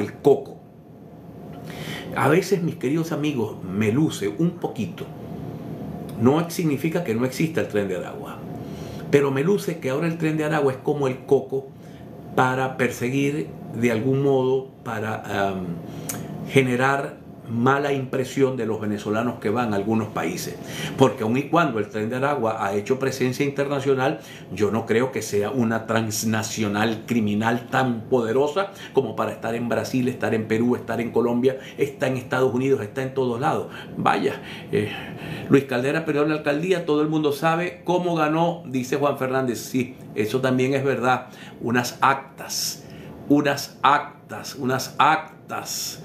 el coco. A veces, mis queridos amigos, me luce un poquito. No significa que no exista el tren de Aragua, pero me luce que ahora el tren de Aragua es como el coco para perseguir de algún modo, para generar mala impresión de los venezolanos que van a algunos países. Porque aun y cuando el tren de Aragua ha hecho presencia internacional, yo no creo que sea una transnacional criminal tan poderosa como para estar en Brasil, estar en Perú, estar en Colombia, está en Estados Unidos, está en todos lados. Vaya, eh, Luis Caldera perdió la alcaldía, todo el mundo sabe cómo ganó, dice Juan Fernández. Sí, eso también es verdad. Unas actas, unas actas, unas actas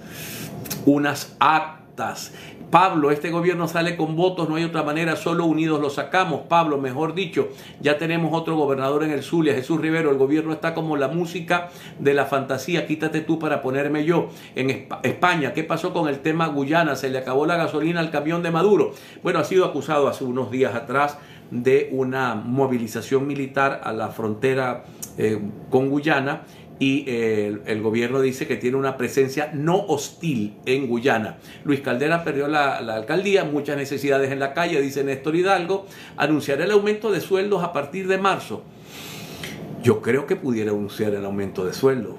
unas actas. Pablo, este gobierno sale con votos, no hay otra manera, solo unidos lo sacamos. Pablo, mejor dicho, ya tenemos otro gobernador en el Zulia, Jesús Rivero, el gobierno está como la música de la fantasía, quítate tú para ponerme yo. En España, ¿qué pasó con el tema Guyana? Se le acabó la gasolina al camión de Maduro. Bueno, ha sido acusado hace unos días atrás de una movilización militar a la frontera eh, con Guyana y eh, el, gobierno dice que tiene una presencia no hostil en Guyana. Luis Caldera perdió la, alcaldía, muchas necesidades en la calle, dice Néstor Hidalgo, anunciará el aumento de sueldos a partir de marzo. Yo creo que pudiera anunciar el aumento de sueldo.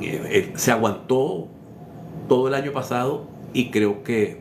Eh, se aguantó todo el año pasado y creo que,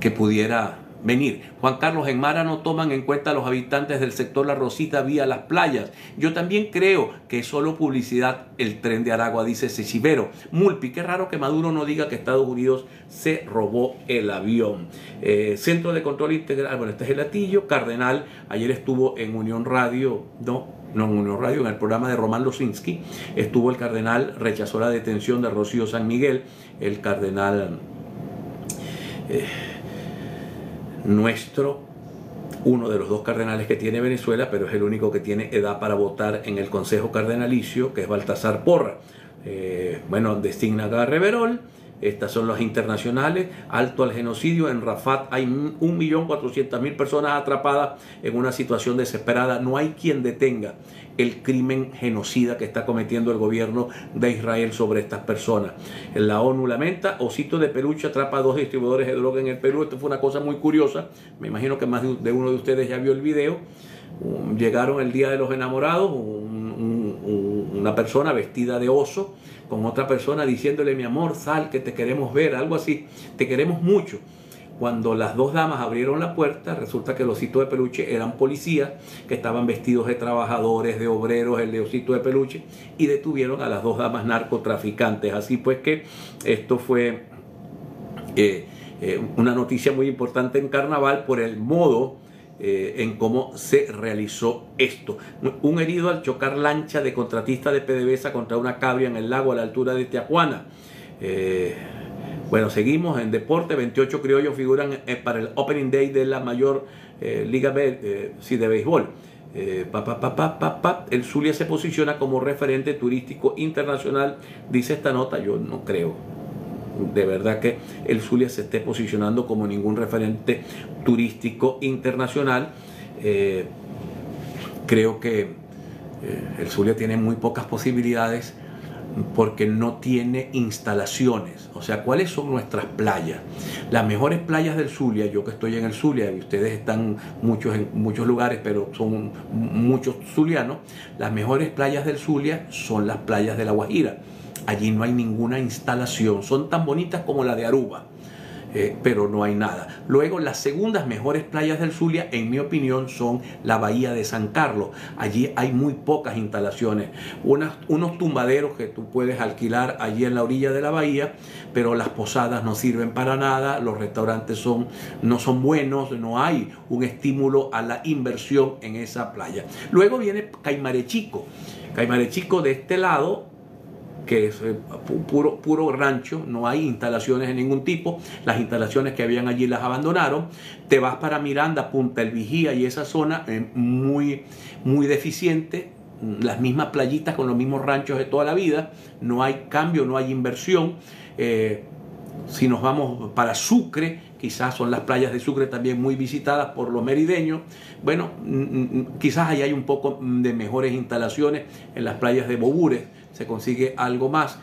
que pudiera venir. Juan Carlos, en Mara no toman en cuenta a los habitantes del sector La Rosita vía las playas. Yo también creo que es solo publicidad el tren de Aragua, dice Sechivero. Mulpi, qué raro que Maduro no diga que Estados Unidos se robó el avión. Eh, Centro de Control Integral, bueno, este es el latillo. Cardenal, ayer estuvo en Unión Radio, no, no en Unión Radio, en el programa de Román Losinski, estuvo el cardenal, rechazó la detención de Rocío San Miguel, el cardenal... Eh, nuestro, uno de los dos cardenales que tiene Venezuela, pero es el único que tiene edad para votar en el Consejo Cardenalicio, que es Baltasar Porra. Eh, bueno, designa a Reverol estas son las internacionales. Alto al genocidio. En Rafat hay 1.400.000 personas atrapadas en una situación desesperada. No hay quien detenga el crimen genocida que está cometiendo el gobierno de Israel sobre estas personas. La ONU lamenta. Osito de Peluche atrapa a dos distribuidores de droga en el Perú. Esto fue una cosa muy curiosa. Me imagino que más de uno de ustedes ya vio el video. Llegaron el Día de los Enamorados. Una persona vestida de oso con otra persona diciéndole, mi amor, sal, que te queremos ver, algo así, te queremos mucho. Cuando las dos damas abrieron la puerta, resulta que los ositos de peluche eran policías que estaban vestidos de trabajadores, de obreros, el de osito de peluche, y detuvieron a las dos damas narcotraficantes. Así pues que esto fue eh, eh, una noticia muy importante en carnaval por el modo eh, en cómo se realizó esto. Un herido al chocar lancha de contratista de PDVSA contra una cabria en el lago a la altura de Tijuana. Eh, bueno, seguimos en deporte. 28 criollos figuran eh, para el Opening Day de la mayor liga de béisbol. el Zulia se posiciona como referente turístico internacional, dice esta nota. Yo no creo de verdad que el Zulia se esté posicionando como ningún referente turístico internacional. Eh, creo que eh, el Zulia tiene muy pocas posibilidades porque no tiene instalaciones. O sea, ¿cuáles son nuestras playas? Las mejores playas del Zulia, yo que estoy en el Zulia, y ustedes están muchos en muchos lugares, pero son muchos zulianos, las mejores playas del Zulia son las playas de La Guajira Allí no hay ninguna instalación. Son tan bonitas como la de Aruba. Eh, pero no hay nada. Luego, las segundas mejores playas del Zulia, en mi opinión, son la bahía de San Carlos. Allí hay muy pocas instalaciones. unos tumbaderos que tú puedes alquilar allí en la orilla de la bahía, pero las posadas no sirven para nada, los restaurantes son, no son buenos, no hay un estímulo a la inversión en esa playa. Luego viene Caimarechico. Caimarechico de este lado que es eh, puro, puro rancho, no hay instalaciones de ningún tipo, las instalaciones que habían allí las abandonaron, te vas para Miranda, Punta El Vigía y esa zona eh, muy, muy deficiente, las mismas playitas con los mismos ranchos de toda la vida, no hay cambio, no hay inversión. Eh, si nos vamos para Sucre, quizás son las playas de Sucre también muy visitadas por los merideños. Bueno, quizás ahí hay un poco de mejores instalaciones en las playas de Bobures, se consigue algo más.